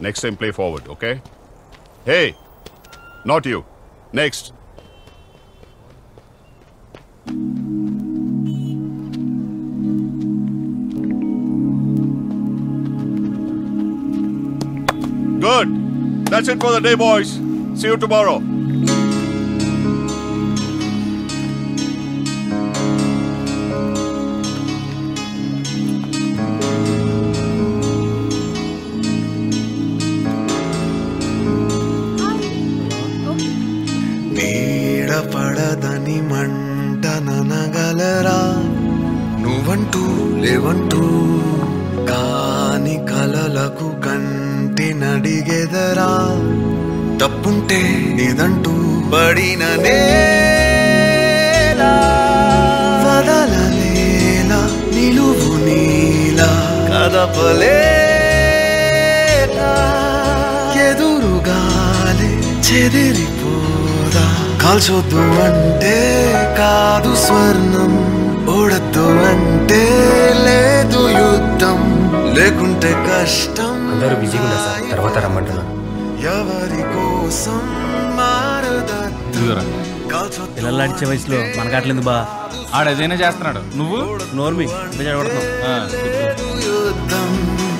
Next time, play forward, okay? Hey, not you. Next. Good. That's it for the day, boys. See you tomorrow. పడదని మంట ననగలరా. నువ్వంటూ లేవంటూ కాని కలలకు కంటి నడిగెదరా. తప్పుంటే నీదంటూ పడిన నేలా. వదలలేలా నిలువు నీలా కదపలేక. ఎదురుగాలి చెదిరిపోదా. కాల్చొద్దు అంటే కాదు స్వర్ణం ఓడద్దు అంటే లేదు యుద్ధం లేకుంటే కష్టం అందరూ బిజీగా ఉన్నారు సార్. తర్వాత రమ్మంటున్నాను ఎవరి కోసం మారదద్దు పిల్లలు నడిచే వయసులో మనకాట్లేదు బా? ఆడేదైనా చేస్తున్నాడు. నువ్వు? నోర్మి. యుద్ధం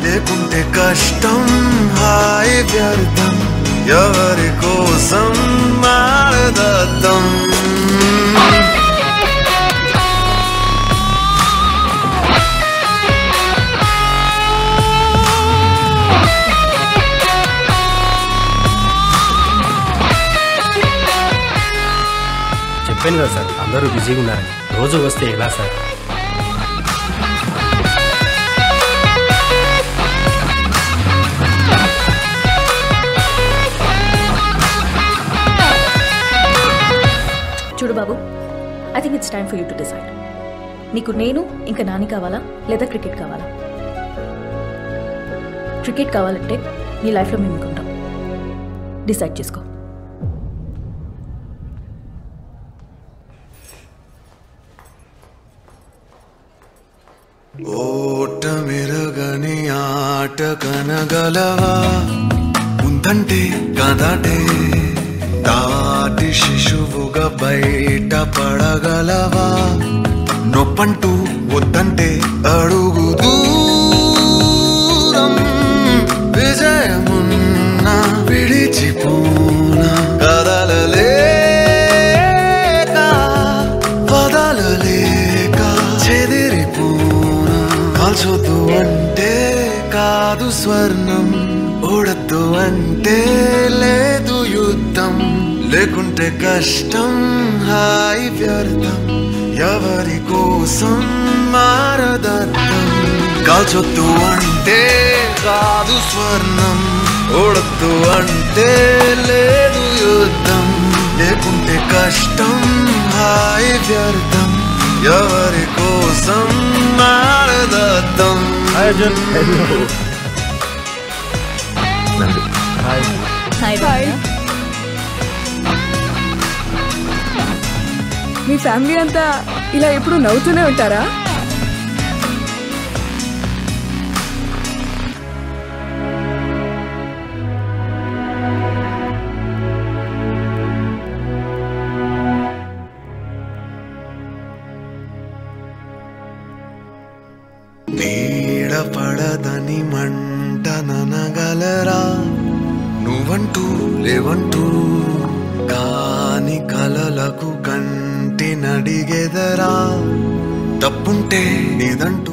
లేకుంటే కష్టం హాయి వ్యర్థం. ఎవరి కోసం చెప్పాను కదా సార్ అందరూ బిజీగా ఉన్నారని రోజు వస్తే ఎలా సార్? చూడు బాబు I think it's time for you to decide నీకు నేను ఇంకా నాని కావాలా లేదా క్రికెట్ కావాలా? క్రికెట్ కావాలంటే నీ లైఫ్లో మేము ఉంటాం డిసైడ్ చేసుకో. ఓటమిరగని ఆట కనగలవా? ఉందంటే కదటే దాటి శిశువుగా బయట పడగలవా నొప్పంటూ వద్దంటే అడుగు కాదు స్వర్ణం. ఓడద్దు అంటే లేదు యుద్ధం. లేకుంటే కష్టం హాయి వ్యర్థం. ఎవరి కోసం మారదద్దం కాల్చొద్దు అంటే కాదు స్వర్ణం. ఓడద్దు అంటే లేదు యుద్ధం. లేకుంటే కష్టం హాయి వ్యర్థం. ఎవరి కోసం మారదద్దం మీ ఫ్యామిలీ అంతా ఇలా ఎప్పుడు నవ్వుతూనే ఉంటారా? లేవంటూ లేవంటూ కాని కలలకు కంటి నడిగెదరా తప్పుంటే నీదంటూ